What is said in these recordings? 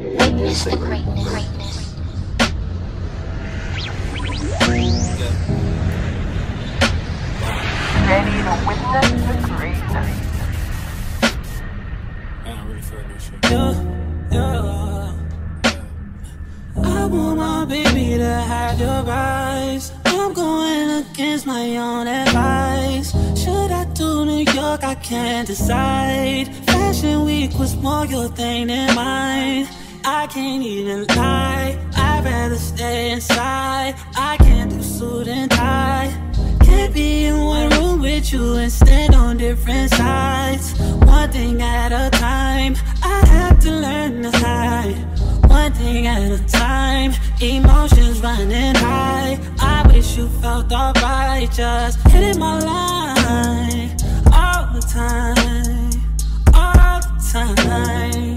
Witness oh the greatness. greatness. Ready to witness the greatness. Yeah, yeah. I want my baby to have your eyes. I'm going against my own advice. Should I do New York? I can't decide. Fashion week was more your thing than mine. I can't even lie. I'd rather stay inside. I can't do suit and tie. Can't be in one room with you and stand on different sides. One thing at a time. I have to learn to hide. One thing at a time. Emotions running high. I wish you felt alright. Just hitting my line all the time. All the time.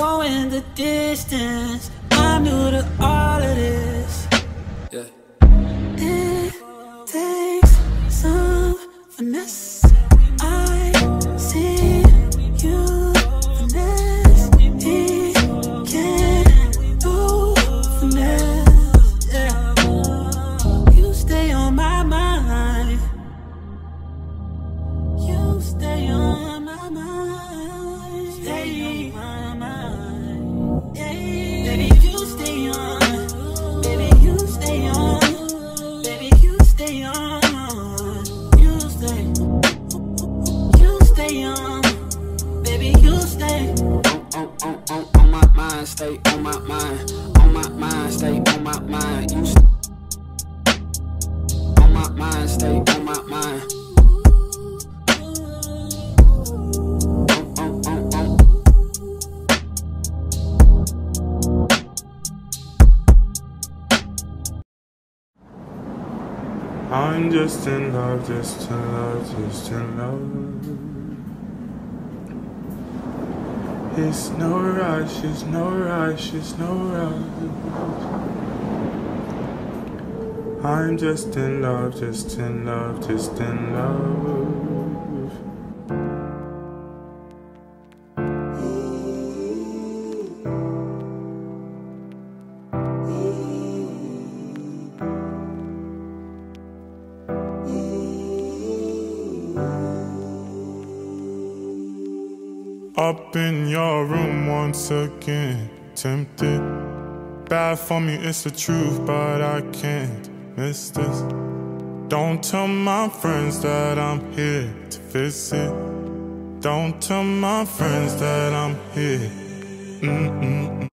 Going the distance. I'm new to all of this. It takes some finesse. I see you finesse. He can't do finesse. Yeah. You stay on my mind. You stay on my mind. Stay on my mind. In love, just in love, just in love. It's no rush, it's no rush, it's no rush. I'm just in love, just in love, just in love. Up in your room once again, tempted. Bad for me, it's the truth, but I can't miss this. Don't tell my friends that I'm here to visit. Don't tell my friends that I'm here. Mm-mm. Balloons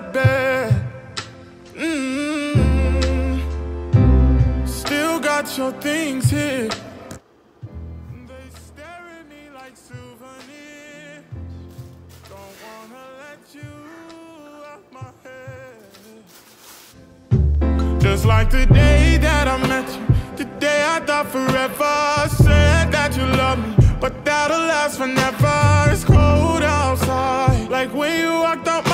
side of the bed. mm Still got your things here. They stare at me like souvenirs. Don't wanna let you out my head. Just like the day that I met you, the day I thought forever. Said that you love me, but that'll last forever. It's cold outside, like when you walked out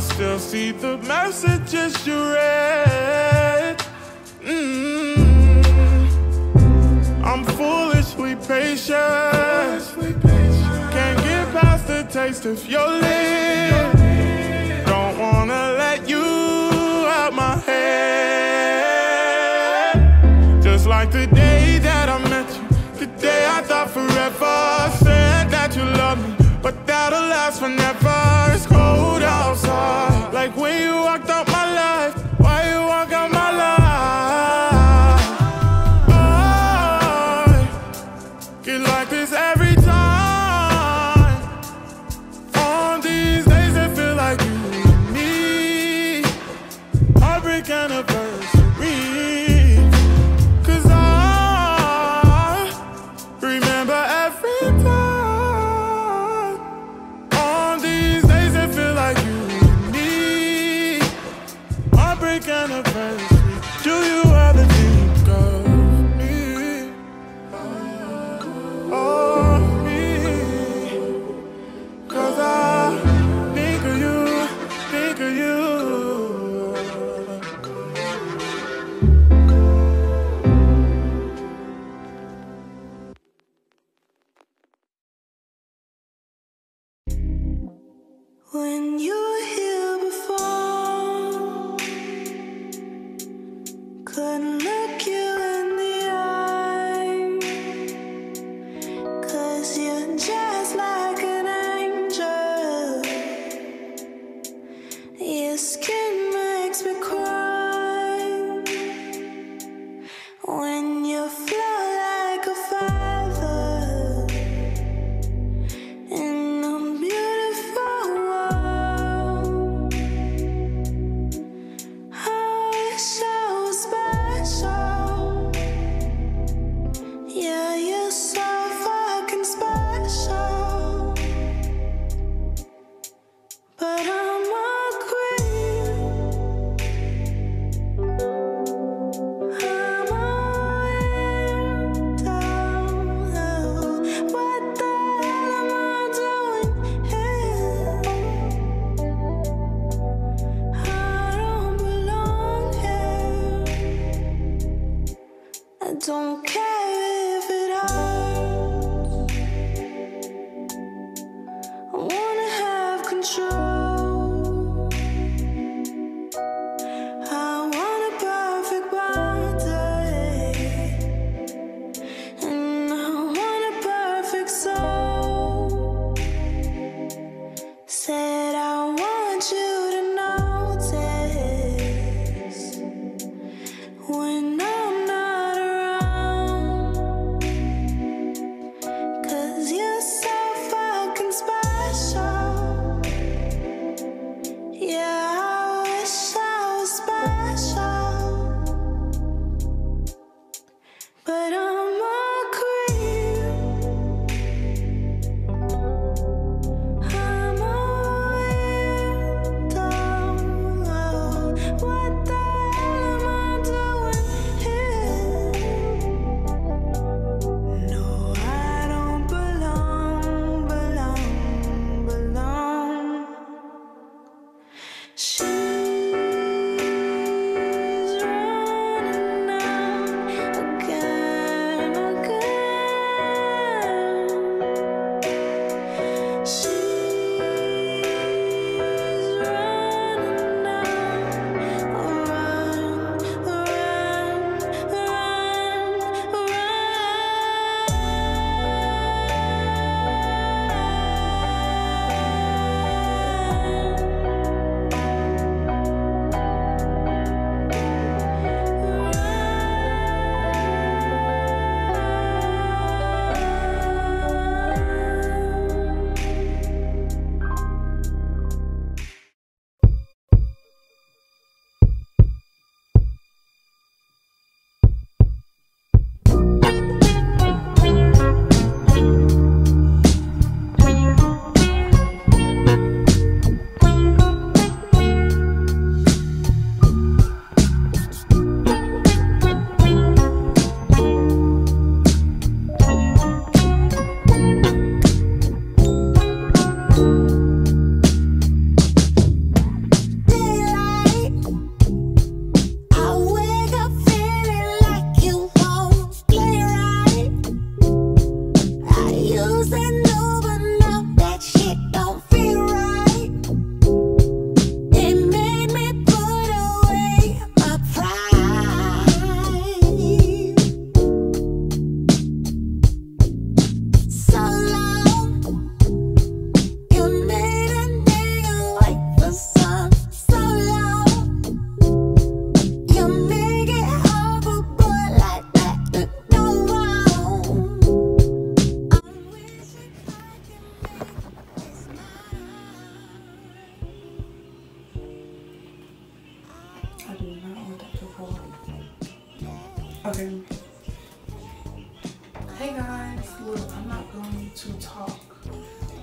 still see the messages you read. Mm-hmm. I'm foolishly patient. Can't get past the taste of your lips. Don't wanna let you out my head. Just like the day that I met you, the day I thought forever. Said that you love me, but that'll last forever like when you walked anniversary. Do you when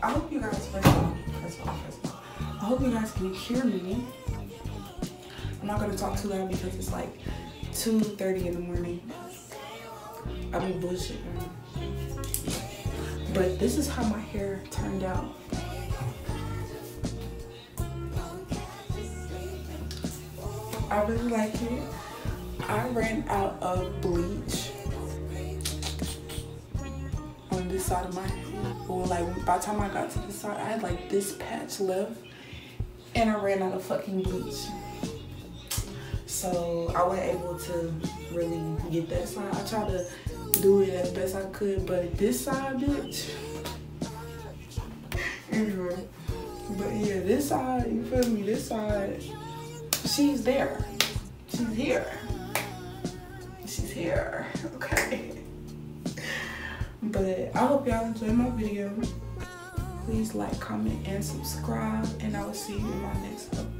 I hope you guys, first of all, first of all, first of all, I hope you guys can hear me. I'm not gonna talk too loud because it's like 2.30 in the morning. I be bullshitting. But this is how my hair turned out. I really like it. I ran out of bleach on this side of my head. Like by the time I got to this side, I had like this patch left, and I ran out of fucking bleach. So I wasn't able to really get that side. I tried to do it as best I could, but this side, bitch. But yeah, this side, you feel me? This side, she's there. She's here. She's here. Okay. But I hope y'all enjoyed my video. Please like, comment, and subscribe. And I will see you in my next upload.